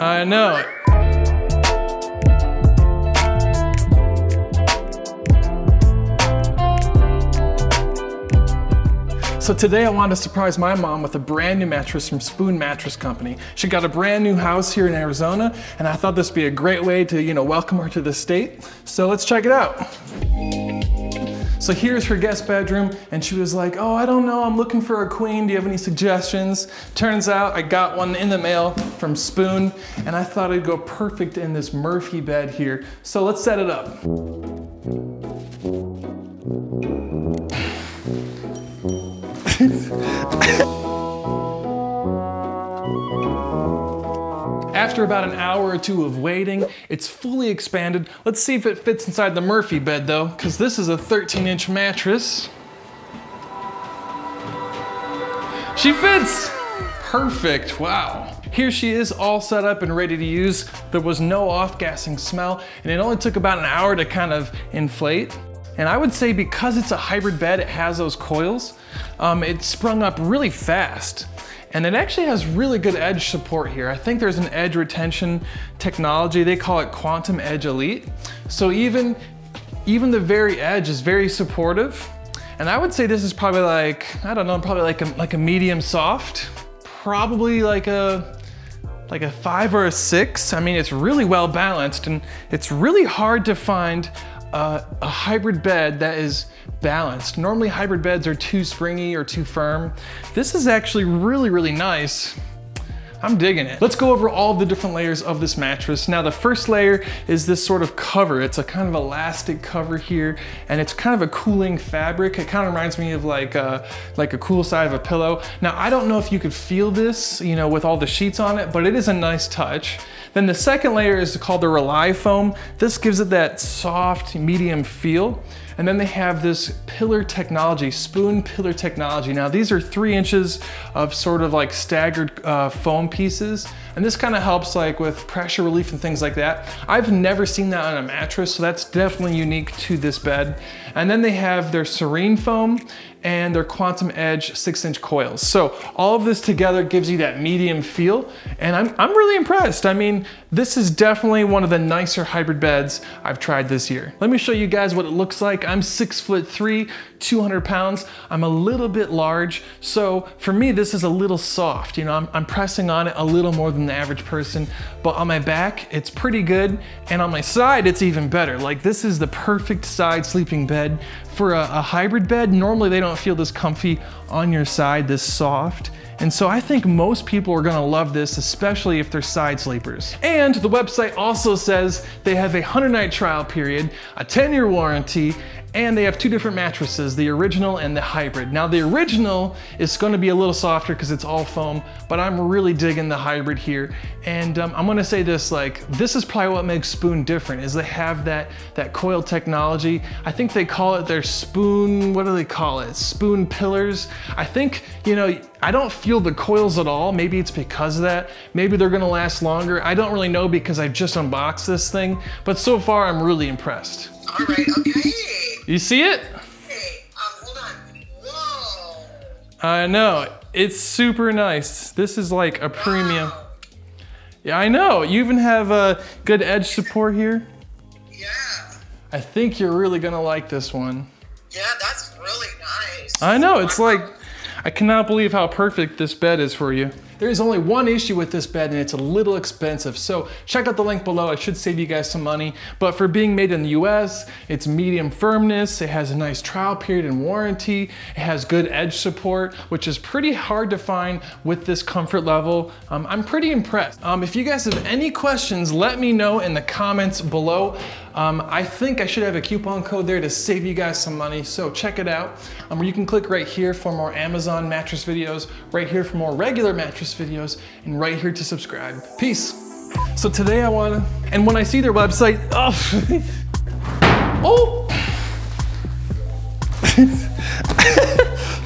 I know. So today I wanted to surprise my mom with a brand new mattress from Spoon Mattress Company. She got a brand new house here in Arizona and I thought this would be a great way to, you know, welcome her to the state. So let's check it out. So here's her guest bedroom, and she was like, oh, I don't know, I'm looking for a queen, do you have any suggestions? Turns out I got one in the mail from Spoon, and I thought it'd go perfect in this Murphy bed here. So let's set it up. After about an hour or two of waiting, it's fully expanded. Let's see if it fits inside the Murphy bed though, because this is a 13 inch mattress. She fits! Perfect, wow. Here she is all set up and ready to use. There was no off-gassing smell, and it only took about an hour to kind of inflate. And I would say because it's a hybrid bed, it has those coils, um, it sprung up really fast. And it actually has really good edge support here. I think there's an edge retention technology. They call it Quantum Edge Elite. So even, even the very edge is very supportive. And I would say this is probably like, I don't know, probably like a, like a medium soft. Probably like a, like a five or a six. I mean, it's really well balanced and it's really hard to find a, a hybrid bed that is balanced. Normally hybrid beds are too springy or too firm. This is actually really, really nice. I'm digging it. Let's go over all the different layers of this mattress. Now the first layer is this sort of cover. It's a kind of elastic cover here and it's kind of a cooling fabric. It kind of reminds me of like a, like a cool side of a pillow. Now I don't know if you could feel this, you know, with all the sheets on it, but it is a nice touch. Then the second layer is called the Rely Foam. This gives it that soft, medium feel. And then they have this pillar technology, spoon pillar technology. Now these are three inches of sort of like staggered uh, foam pieces. And this kind of helps like with pressure relief and things like that. I've never seen that on a mattress, so that's definitely unique to this bed. And then they have their Serene foam and their Quantum Edge six inch coils. So all of this together gives you that medium feel. And I'm, I'm really impressed. I mean, this is definitely one of the nicer hybrid beds I've tried this year. Let me show you guys what it looks like. I'm six foot three, 200 pounds. I'm a little bit large. So for me, this is a little soft. You know, I'm, I'm pressing on it a little more than the average person, but on my back, it's pretty good. And on my side, it's even better. Like this is the perfect side sleeping bed for a, a hybrid bed. Normally they don't feel this comfy on your side, this soft. And so I think most people are gonna love this, especially if they're side sleepers. And the website also says they have a 100 night trial period, a 10 year warranty, and they have two different mattresses, the original and the hybrid. Now the original is gonna be a little softer because it's all foam, but I'm really digging the hybrid here. And um, I'm gonna say this, like, this is probably what makes Spoon different, is they have that, that coil technology. I think they call it their Spoon, what do they call it? Spoon pillars. I think, you know, I don't feel the coils at all. Maybe it's because of that. Maybe they're gonna last longer. I don't really know because I just unboxed this thing, but so far I'm really impressed. All right, okay. You see it? Hey, um, hold on. Whoa. I know, it's super nice. This is like a premium. Wow. Yeah, I know. You even have a good edge support here. Yeah. I think you're really gonna like this one. I know, it's like, I cannot believe how perfect this bed is for you. There is only one issue with this bed and it's a little expensive. So check out the link below. It should save you guys some money. But for being made in the US, it's medium firmness. It has a nice trial period and warranty. It has good edge support, which is pretty hard to find with this comfort level. Um, I'm pretty impressed. Um, if you guys have any questions, let me know in the comments below. Um, I think I should have a coupon code there to save you guys some money, so check it out. Um, you can click right here for more Amazon mattress videos, right here for more regular mattress videos, and right here to subscribe. Peace. So today I wanna, and when I see their website, oh, oh.